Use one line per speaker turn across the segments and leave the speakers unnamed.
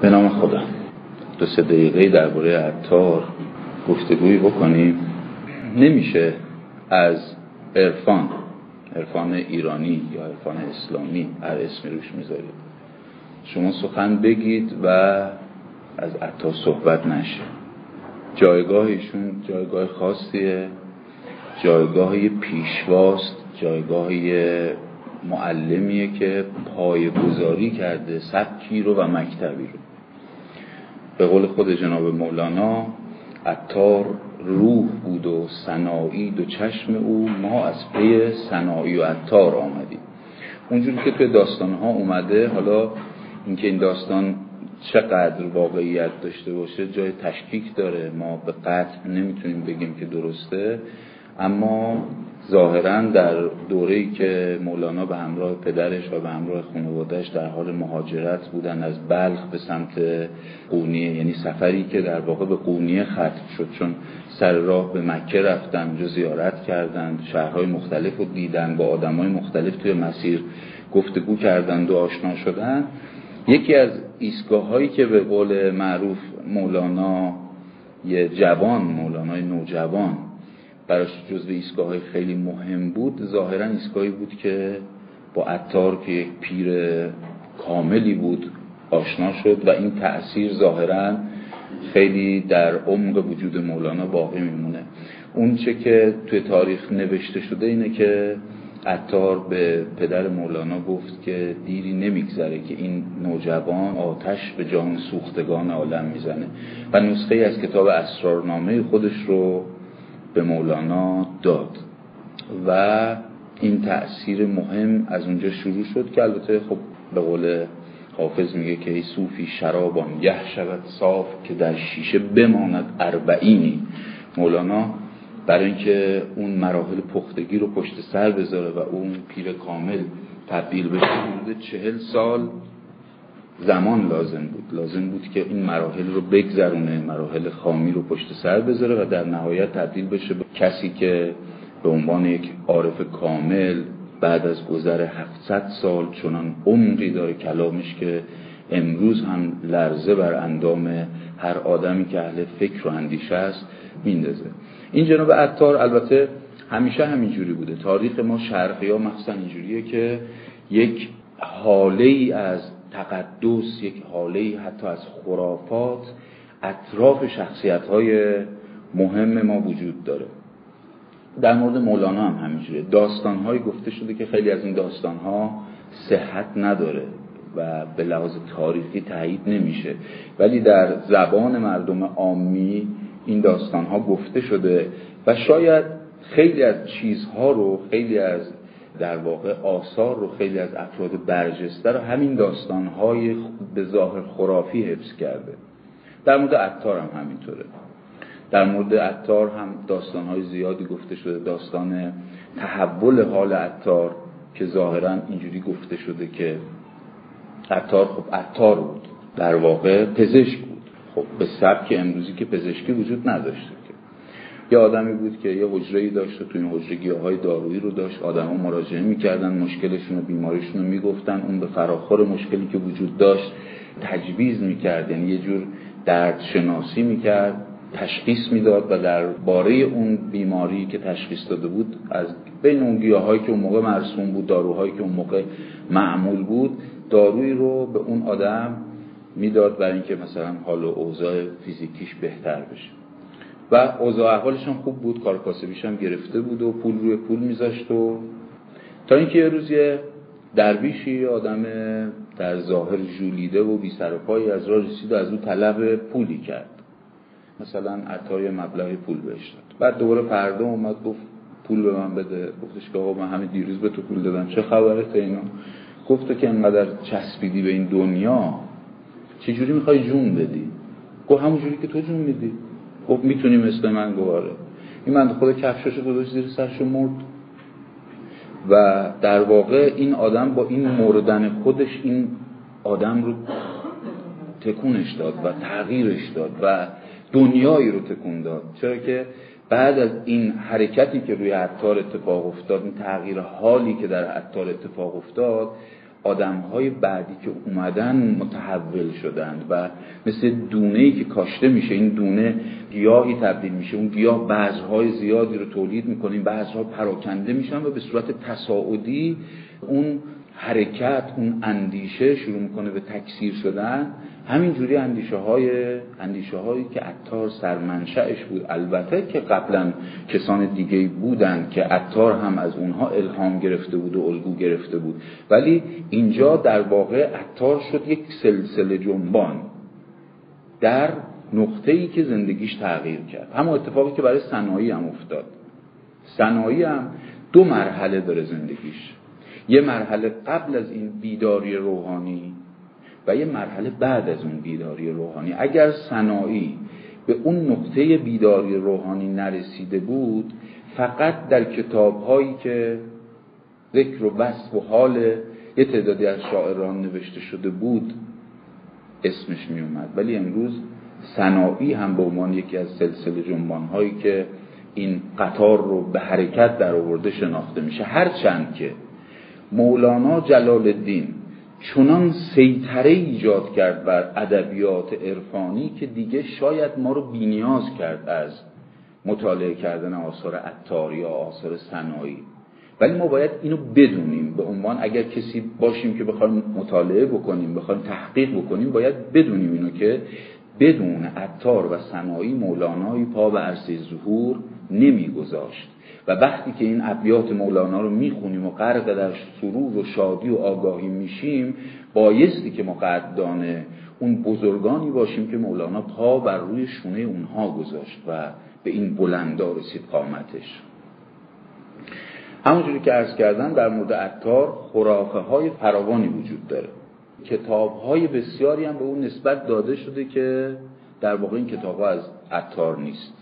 به نام خدا. دو سه دقیقه درباره عطار گفتگویی بکنیم. نمیشه از عرفان عرفان ایرانی یا عرفان اسلامی هر اسمی روش می‌ذارید. شما سخن بگید و از عطار صحبت نشه. جایگاهشون جایگاه خاصیه جایگاهی پیشواست جایگاهی معلمیه که پایگذاری کرده سبکی رو و مکتبی رو. به قول خود جناب مولانا عطار روح بود و سنایی و چشم او ما از پی سنایی و عطار آمدیم. اونجوری که توی داستان ها اومده حالا اینکه این داستان چقدر واقعیت داشته باشه جای تشکیک داره. ما به قطع نمی‌تونیم بگیم که درسته. اما ظاهرا در دوره‌ای که مولانا به همراه پدرش و به همراه خانوادهش در حال مهاجرت بودن از بلخ به سمت قونیه یعنی سفری که در واقع به قونیه ختم شد چون سر راه به مکه رفتن اونجا زیارت کردند شهرهای مختلف رو دیدن با آدمای مختلف توی مسیر گفتگو کردند و آشنا شدن. یکی از ایستگاه هایی که به قول معروف مولانا یه جوان مولانای نوجوان براش جزو ایستگاه خیلی مهم بود. ظاهرا ایستگاهی بود که با عطار که یک پیر کاملی بود آشنا شد و این تأثیر ظاهرا خیلی در عمق وجود مولانا باقی میمونه. اون چه که توی تاریخ نوشته شده اینه که عطار به پدر مولانا گفت که دیری نمیگذره که این نوجوان آتش به جان سوختگان عالم می‌زنه. و نسخه از کتاب اسرارنامه خودش رو به مولانا داد. و این تأثیر مهم از اونجا شروع شد که البته خب به قول حافظ میگه که ای صوفی شرابان گه شود صاف که در شیشه بماند اربعینی. مولانا برای اینکه اون مراحل پختگی رو پشت سر بذاره و اون پیر کامل تبدیل بشه حدود چهل سال زمان لازم بود. لازم بود که این مراحل رو بگذرونه مراحل خامی رو پشت سر بذاره و در نهایت تبدیل بشه به کسی که به عنوان یک عارف کامل بعد از گذر 700 سال چنان عمقی داره کلامش که امروز هم لرزه بر اندام هر آدمی که اهل فکر و اندیشه است میندازه. این جناب عطار البته همیشه همینجوری بوده. تاریخ ما شرقی ها مخصوصا اینجوریه که یک حاله ای از تقدس یک حاله حتی از خرافات اطراف شخصیت های مهم ما وجود داره. در مورد مولانا هم همینجوره داستان گفته شده که خیلی از این داستان ها صحت نداره و به لحاظ تاریخی تایید نمیشه. ولی در زبان مردم عامی این داستان ها گفته شده و شاید خیلی از چیزها رو خیلی از در واقع آثار رو خیلی از افراد برجسته رو همین داستانهای به ظاهر خرافی حفظ کرده. در مورد عطار هم همینطوره. در مورد عطار هم داستانهای زیادی گفته شده. داستان تحول حال عطار که ظاهرا اینجوری گفته شده که عطار خب عطار بود. در واقع پزشک بود. خب به سبک امروزی که پزشکی وجود نداشته یه آدمی بود که یه حجره داشت و تو این حجره های دارویی رو داشت. آدما مراجعه می‌کردن مشکلشون و بیماریشون رو می‌گفتن. اون به فراخور مشکلی که وجود داشت تجویز می‌کرد. یعنی یه جور درد شناسی می‌کرد تشخیص می‌داد و در باره اون بیماری که تشخیص داده بود از بین اون گیاهایی که اون موقع مرسوم بود داروهایی که اون موقع معمول بود دارویی رو به اون آدم می‌داد برای اینکه مثلا حال و اوضاع فیزیکیش بهتر بشه. و اوضاع احوالش هم خوب بود کار کاسبیش هم گرفته بود و پول روی پول میذاشت و تا اینکه یه روز یه درویشی آدم در ظاهر جولیده و بی سر و پایی از راه رسید و از او طلب پولی کرد. مثلا عطای مبلغی پول بهش داد. بعد دوباره فردا اومد گفت پول به من بده. گفتش که آقا من همه دیروز به تو پول دادم. چه خبره اینا؟ گفت که انقدر چسبیدی به این دنیا چجوری می‌خوای جون بدی؟ گفت همونجوری که تو جون میدی. گفت می‌تونی مثل من گواره. این من خود کفشاشو گذاشت زیر سرشو مرد. و در واقع این آدم با این مردن خودش این آدم رو تکونش داد و تغییرش داد و دنیایی رو تکون داد. چرا که بعد از این حرکتی که روی عطار اتفاق افتاد این تغییر حالی که در عطار اتفاق افتاد آدم های بعدی که اومدن متحول شدند و مثل دونه ای که کاشته میشه این دونه گیاهی تبدیل میشه اون گیاه بذرهای زیادی رو تولید می‌کنه این پراکنده میشن و به صورت تصاعدی اون حرکت اون اندیشه شروع می‌کنه به تکثیر شدن. همینجوری اندیشه های اندیشه هایی که عطار سرمنشأش بود. البته که قبلا کسان دیگه بودن که عطار هم از اونها الهام گرفته بود و الگو گرفته بود. ولی اینجا در واقع عطار شد یک سلسله جنبان در نقطه ای که زندگیش تغییر کرد. همون اتفاقی که برای صنایع هم افتاد. صنایع هم دو مرحله داره زندگیش. یه مرحله قبل از این بیداری روحانی و یه مرحله بعد از اون بیداری روحانی. اگر صناعی به اون نقطه بیداری روحانی نرسیده بود فقط در کتاب هایی که ذکر و بس و حال یه تعدادی از شاعران نوشته شده بود اسمش می اومد ولی امروز صناعی هم به عنوان یکی از سلسله جنبان هایی که این قطار رو به حرکت در آورده شناخته میشه. هرچند که مولانا جلال الدین چنان سیطره ایجاد کرد بر ادبیات عرفانی که دیگه شاید ما رو بینیاز کرد از مطالعه کردن آثار عطار یا آثار صناعی. ولی ما باید اینو بدونیم. به عنوان اگر کسی باشیم که بخوایم مطالعه بکنیم بخوایم تحقیق بکنیم باید بدونیم اینو که بدون عطار و صناعی مولانایی پا به عرصه ظهور نمیگذاشت. و وقتی که این ابیات مولانا رو می‌خونیم و غرق در سرور و شادی و آگاهی میشیم بایستی که ما قدردان اون بزرگانی باشیم که مولانا پا بر روی شونه اونها گذاشت و به این بلندا رسید قامتش همونجوری که عرض کردن در مورد عطار خرافه های فراوانی وجود داره. کتاب های بسیاری هم به اون نسبت داده شده که در واقع این کتاب ها از عطار نیست.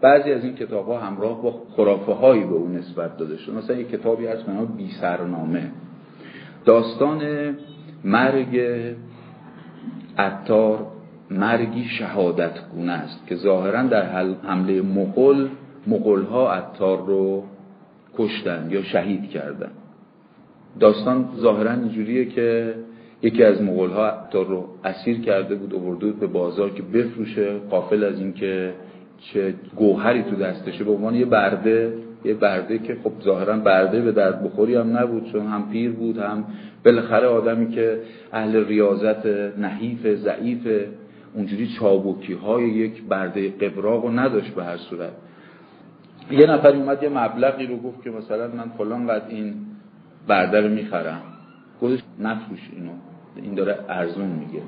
بعضی از این کتاب ها همراه با خرافه هایی به اون نسبت داده شده. مثلا یک کتابی هست به بی سرنامه. داستان مرگ عطار مرگی شهادت گونه است که ظاهرا در حمله مغول مغول ها عطار رو کشتن یا شهید کردن داستان ظاهرا اینجوریه که یکی از مغول ها عطار رو اسیر کرده بود و به بازار که بفروشه قافل از اینکه چه گوهری تو دستشه به عنوان یه برده یه برده که خب ظاهرا برده به درد بخوری هم نبود چون هم پیر بود هم بالاخره آدمی که اهل ریاضت نحیف ضعیف اونجوری چابوکی های یک برده قبراق رو نداشت به هر صورت. یه نفر اومد یه مبلغی رو گفت که مثلا من فلان قد این برده رو می‌خرم. گفتش نفروش اینو این داره ارزون میگه.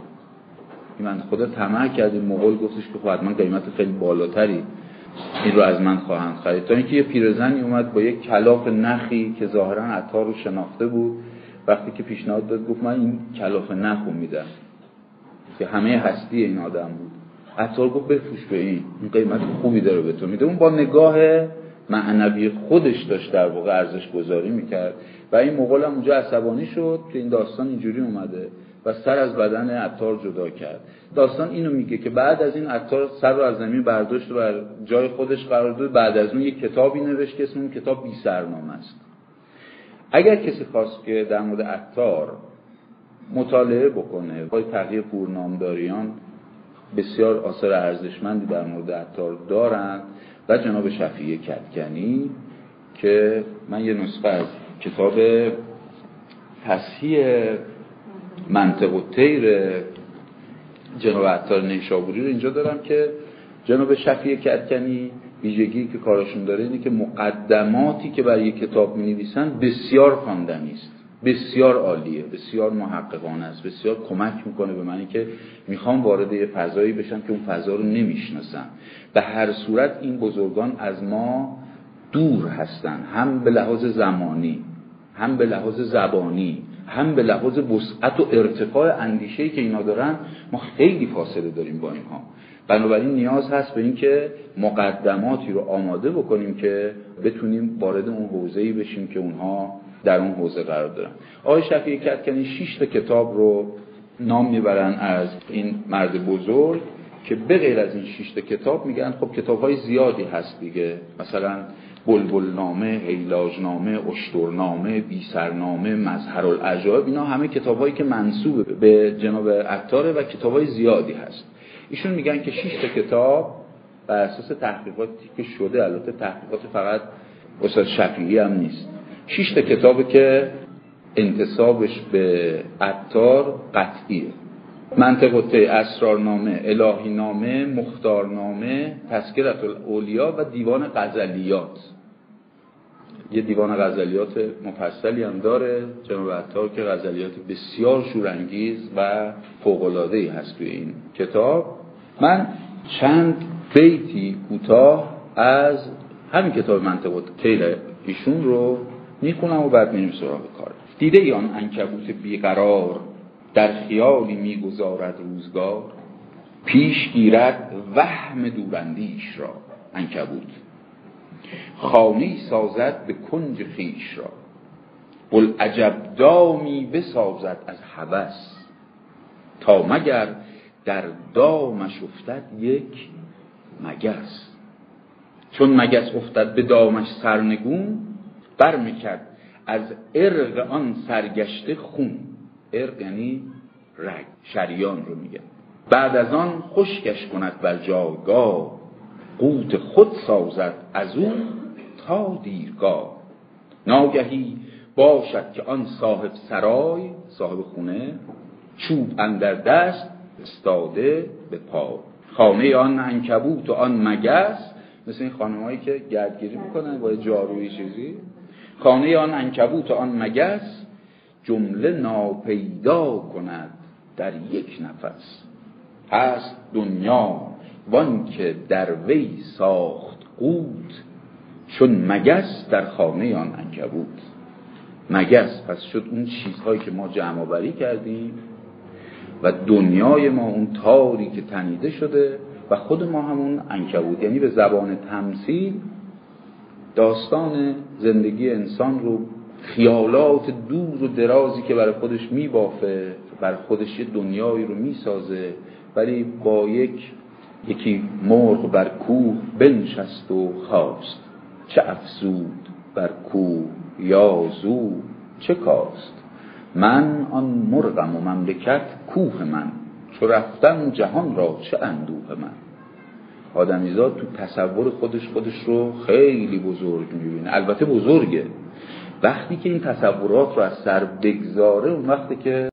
من خدا طمع کرد این مغول گفتش که خب من قیمت خیلی بالاتری. این رو از من خواهند خرید. تا اینکه یه پیرزنی اومد با یک کلاف نخی که ظاهرا عطار رو شناخته بود. وقتی که پیشنهاد داد گفت من این کلاف نخ رو میدم. که همه هستی این آدم بود. عطار گفت بفروش به این. این قیمت خوبی داره به تو میده. اون با نگاه معنوی خودش داشت در واقع ارزش گذاری می‌کرد. و این مغول هم اونجا عصبانی شد که این داستان اینجوری اومده. و سر از بدن عطار جدا کرد. داستان اینو میگه که بعد از این عطار سر رو از زمین برداشت و بر جای خودش قرار داد. بعد از اون یک کتابی نوشت که اسم اون کتاب بی سرنامه است. اگر کسی خواست که در مورد عطار مطالعه بکنه با تغییر پورنامداریان بسیار آثار ارزشمندی در مورد عطار دارند و جناب شفیه کتکنی که من یه نسخه از کتاب تصحیح منطق و تیر جناب عطار نیشابوری رو اینجا دارم که جناب شفیع کتکنی ویژگی که کارشون داره اینه که مقدماتی که برای کتاب می نویسن بسیار خواندنی است. بسیار عالیه بسیار محققانه است بسیار کمک می‌کنه به منی که می‌خوام وارد یه فضایی بشم که اون فضا رو نمی‌شناسم به هر صورت این بزرگان از ما دور هستن هم به لحاظ زمانی هم به لحاظ زبانی. هم به لحاظ وسعت و ارتفاع اندیشه که اینا دارن ما خیلی فاصله داریم با اینها. بنابراین نیاز هست به اینکه مقدماتی رو آماده بکنیم که بتونیم وارد اون حوزه‌ای بشیم که اونها در اون حوزه قرار دارن. آقای شفیع کتکنی 6 تا کتاب رو نام می‌برن از این مرد بزرگ که به غیر از این 6 کتاب میگن. خب کتاب های زیادی هست دیگه. مثلا بلبلنامه، هیلاجنامه، اشترنامه، بیسرنامه، مظهر العجایب اینا همه کتابایی که منصوب به جناب عطاره و کتابای زیادی هست. ایشون میگن که شش تا کتاب بر اساس تحقیقاتی که شده البته تحقیقات فقط استاد شفیعی هم نیست. شش تا کتابی که انتصابش به عطار قطعیه. منطق الطی اسرارنامه الهینامه مختارنامه تذکرت الاولیا و دیوان غزلیات. یه دیوان غزلیات مفصلی هم داره جناب که غزلیات بسیار شورانگیز و ای هست توی این کتاب. من چند بیتی کوتاه از همین کتاب منطق الطی ایشون رو می‌خونم و بعد میریم سراغ کار. دیده یا انکبوت بیقرار در خیالی می‌گذارد روزگار پیش گیرد وهم دوراندیش را انکبوت خانه سازد به کنج خیش را. بل عجب دامی بسازد از هوس. تا مگر در دامش افتد یک مگس. چون مگس افتد به دامش سرنگون برمیکرد از ارق آن سرگشته خون. ارق یعنی رگ شریان رو میگه. بعد از آن خشکش کند بر جایگاه قوت خود سازد از اون تا دیرگاه. ناگهی باشد که آن صاحب سرای صاحب خونه چوب اندر دست استاده به پا. خانه آن انکبوت و آن مگس مثل این خانمهایی که گردگیری می‌کنن با جاروی چیزی. خانه آن انکبوت و آن مگس جمله ناپیدا کند در یک نفس. هست دنیا وان که در وی ساخت قوت چون مگس در خانه آن انکبوت مگس پس شد اون چیزهایی که ما جمع بری کردیم و دنیای ما اون تاری که تنیده شده و خود ما همون انکبوت یعنی به زبان تمثیل داستان زندگی انسان رو خیالات دور و درازی که برای خودش میبافه برای خودش یه دنیایی رو می‌سازه ولی با یک یکی مرغ بر کوه بنشست و خواست. چه افزود بر کوه یا زو چه کاست؟ من آن مرغم و مملکت کوه من چو رفتم جهان را چه اندوه من؟ آدمیزاد تو تصور خودش خودش رو خیلی بزرگ می‌بینه. البته بزرگه. وقتی که این تصورات رو از سر بگذاره اون وقتی که